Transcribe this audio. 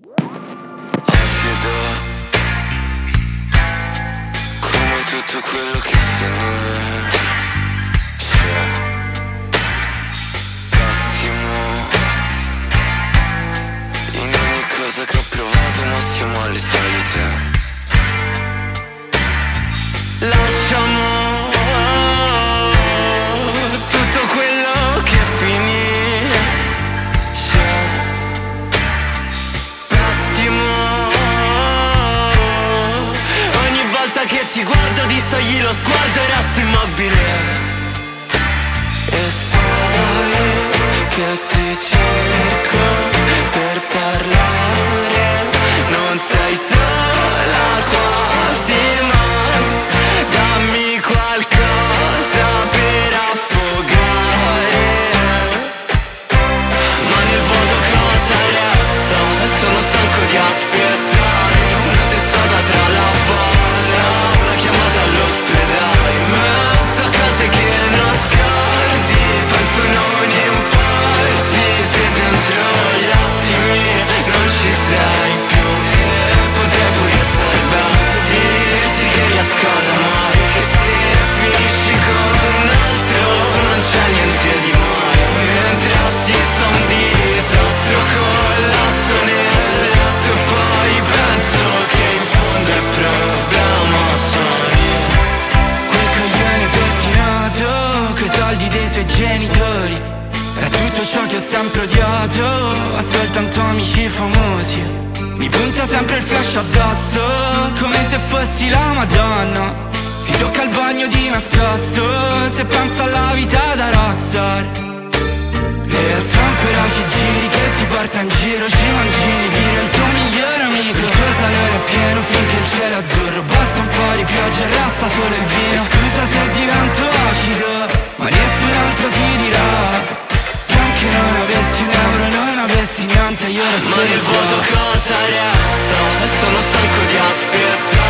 Come tutto quello che finisce Pessimo In ogni cosa che ho provato ma siamo alle solite ti guardo distogli lo sguardo e resto immobile. E sai che ti cerco dei suoi genitori. È tutto ciò che ho sempre odiato. Ha soltanto amici famosi. Mi punta sempre il flash addosso. Come se fossi la madonna. Si tocca il bagno di nascosto. Se pensa alla vita da rockstar. E tu ancora ci giri che ti porta in giro Ma nel vuoto cosa resta? Sono stanco di aspettare